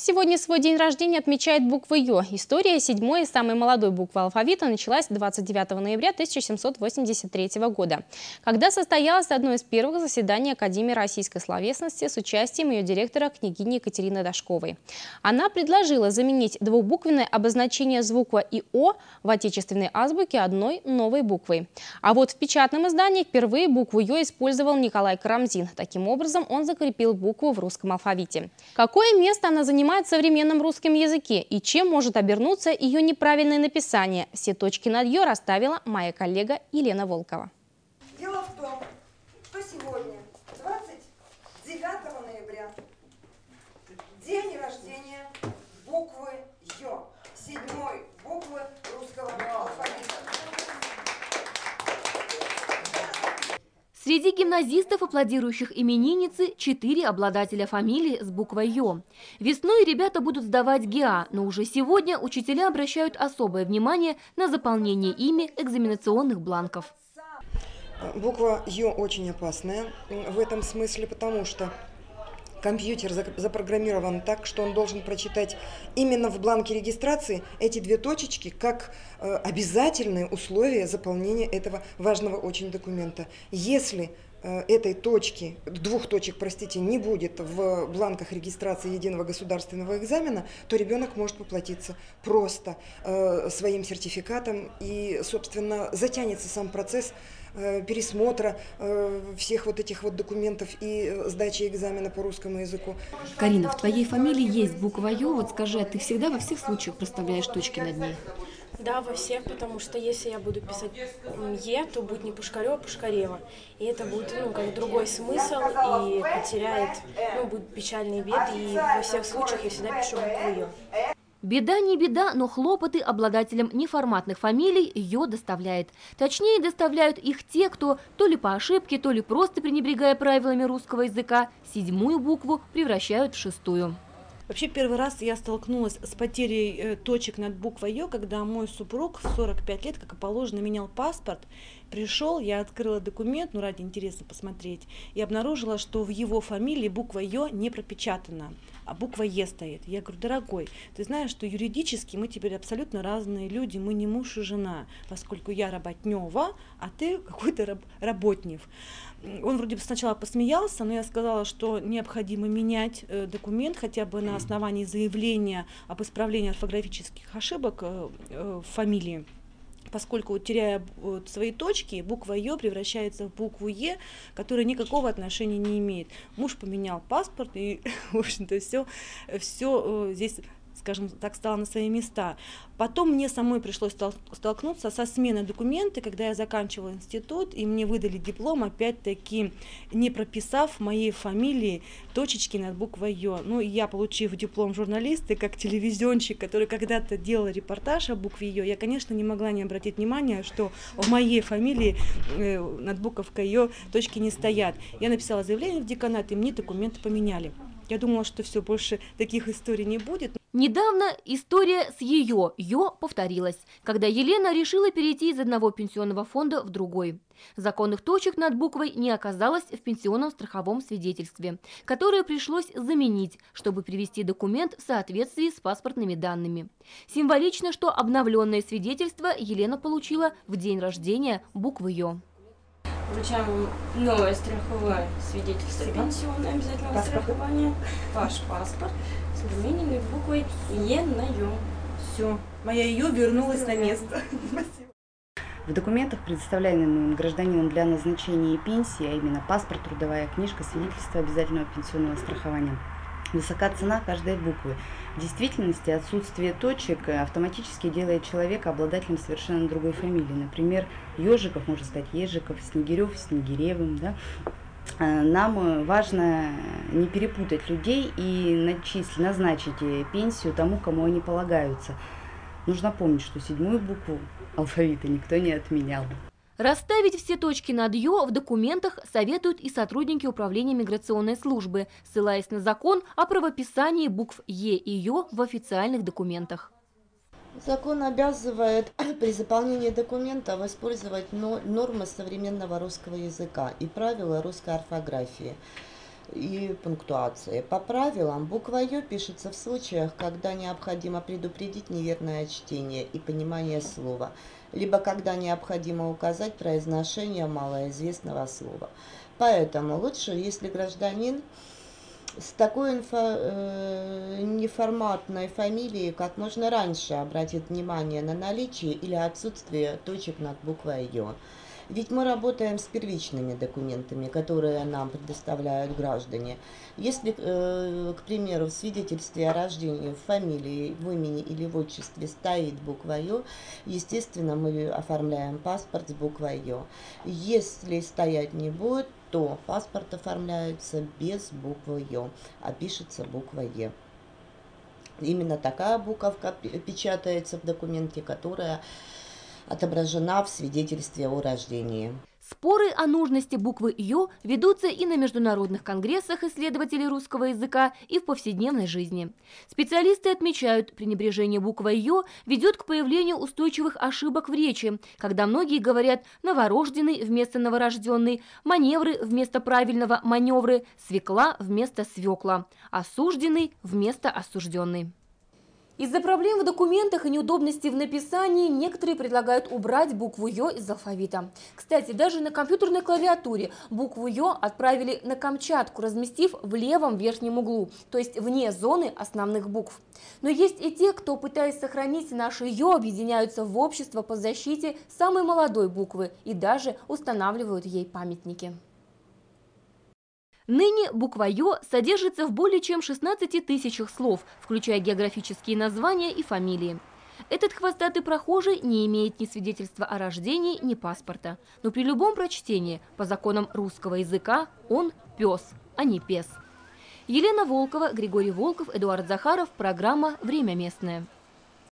Сегодня свой день рождения отмечает буква Ё. История седьмой и самой молодой буквы алфавита началась 29 ноября 1783 года, когда состоялось одно из первых заседаний Академии российской словесности с участием ее директора княгини Екатерины Дашковой. Она предложила заменить двухбуквенное обозначение звука и О в отечественной азбуке одной новой буквой. А вот в печатном издании впервые букву Ё использовал Николай Карамзин. Таким образом, он закрепил букву в русском алфавите. Какое место она занимает занимает в современном русском языке и чем может обернуться ее неправильное написание. Все точки над «ё» расставила моя коллега Елена Волкова. Дело в том, что сегодня, 29 ноября, день рождения буквы «ё», седьмой буквы русского алфавита. Среди гимназистов, аплодирующих именинницы, четыре обладателя фамилии с буквой «Ё». Весной ребята будут сдавать ГИА, но уже сегодня учителя обращают особое внимание на заполнение ими экзаменационных бланков. Буква «Ё» очень опасная в этом смысле, потому что компьютер запрограммирован так, что он должен прочитать именно в бланке регистрации эти две точечки как э, обязательные условия заполнения этого важного очень документа. Если э, этой точки, двух точек, простите, не будет в бланках регистрации единого государственного экзамена, то ребенок может поплатиться просто э, своим сертификатом и, собственно, затянется сам процесс пересмотра э, всех вот этих вот документов и э, сдачи экзамена по русскому языку. Карина, в твоей фамилии есть буква Ё. Вот скажи, а ты всегда во всех случаях проставляешь точки над ней? Да, во всех, потому что если я буду писать Е, то будет не Пушкарева, а Пушкарева. И это будет, ну, как другой смысл, и потеряет, ну, будет печальный вид, и во всех случаях я всегда пишу букву Ё. Беда не беда, но хлопоты обладателям неформатных фамилий ее доставляет. Точнее, доставляют их те, кто то ли по ошибке, то ли просто пренебрегая правилами русского языка, седьмую букву превращают в шестую. Вообще первый раз я столкнулась с потерей э, точек над буквой Ё, когда мой супруг в 45 лет, как и положено, менял паспорт. Пришел, я открыла документ, ну ради интереса посмотреть, и обнаружила, что в его фамилии буква Ё не пропечатана, а буква Е стоит. Я говорю, дорогой, ты знаешь, что юридически мы теперь абсолютно разные люди, мы не муж и жена, поскольку я работнева, а ты какой-то раб работнев. Он вроде бы сначала посмеялся, но я сказала, что необходимо менять э, документ хотя бы на основании заявления об исправлении орфографических ошибок э, э, в фамилии поскольку теряя вот, свои точки, буква Ё превращается в букву Е, которая никакого отношения не имеет. Муж поменял паспорт, и, в общем-то, все, все здесь скажем так, стала на свои места. Потом мне самой пришлось столкнуться со сменой документов, когда я заканчивала институт, и мне выдали диплом, опять-таки, не прописав моей фамилии точечки над буквой Ё. Ну, я, получив диплом журналиста, как телевизионщик, который когда-то делал репортаж о букве Ё, я, конечно, не могла не обратить внимания, что в моей фамилии э, над буковкой Ё точки не стоят. Я написала заявление в деканат, и мне документы поменяли. Я думала, что все, больше таких историй не будет. Недавно история с ее «ё» повторилась, когда Елена решила перейти из одного пенсионного фонда в другой. Законных точек над буквой не оказалось в пенсионном страховом свидетельстве, которое пришлось заменить, чтобы привести документ в соответствии с паспортными данными. Символично, что обновленное свидетельство Елена получила в день рождения буквы «ё». Вручаем новое страховое свидетельство пенсионное обязательного паспорт. страхования, ваш паспорт с замененной буквой Е на Ё. Все, моя Ё вернулась на место. В документах, предоставляемых гражданином для назначения пенсии, а именно паспорт, трудовая книжка, свидетельство обязательного пенсионного страхования, высока цена каждой буквы. В действительности отсутствие точек автоматически делает человека обладателем совершенно другой фамилии. Например, Ежиков может стать Ежиков, Снегирев Снегиревым. Да? А, нам важно не перепутать людей и начислить, назначить пенсию тому, кому они полагаются. Нужно помнить, что седьмую букву алфавита никто не отменял. Расставить все точки над «ё» в документах советуют и сотрудники Управления миграционной службы, ссылаясь на закон о правописании букв «е» и «ё» в официальных документах. Закон обязывает при заполнении документа использовать нормы современного русского языка и правила русской орфографии. и пунктуации. По правилам, буква Ё пишется в случаях, когда необходимо предупредить неверное чтение и понимание слова, либо когда необходимо указать произношение малоизвестного слова. Поэтому лучше, если гражданин с такой инфо, э, неформатной фамилией как можно раньше обратит внимание на наличие или отсутствие точек над буквой Ё. Ведь мы работаем с первичными документами, которые нам предоставляют граждане. Если, э, к примеру, в свидетельстве о рождении, в фамилии, в имени или в отчестве стоит буква Ё, естественно, мы оформляем паспорт с буквой Ё. Если стоять не будет, то паспорт оформляется без буквы Ё, а пишется буква Е. Именно такая буковка печатается в документе, которая отображена в свидетельстве о рождении. Споры о нужности буквы «ё» ведутся и на международных конгрессах исследователей русского языка, и в повседневной жизни. Специалисты отмечают, пренебрежение буквой «ё» ведет к появлению устойчивых ошибок в речи, когда многие говорят «новорожденный» вместо «новорожденный», «маневры» вместо правильного «маневры», «свекла» вместо «свекла», «осужденный» вместо «осужденный». Из-за проблем в документах и неудобностей в написании некоторые предлагают убрать букву «ё» из алфавита. Кстати, даже на компьютерной клавиатуре букву «ё» отправили на Камчатку, разместив в левом верхнем углу, то есть вне зоны основных букв. Но есть и те, кто, пытаясь сохранить наше «ё», объединяются в общество по защите самой молодой буквы и даже устанавливают ей памятники. Ныне буква содержится в более чем 16 тысячах слов, включая географические названия и фамилии. Этот хвостатый прохожий не имеет ни свидетельства о рождении, ни паспорта. Но при любом прочтении, по законам русского языка, он пес, а не пес. Елена Волкова, Григорий Волков, Эдуард Захаров. Программа «Время местное».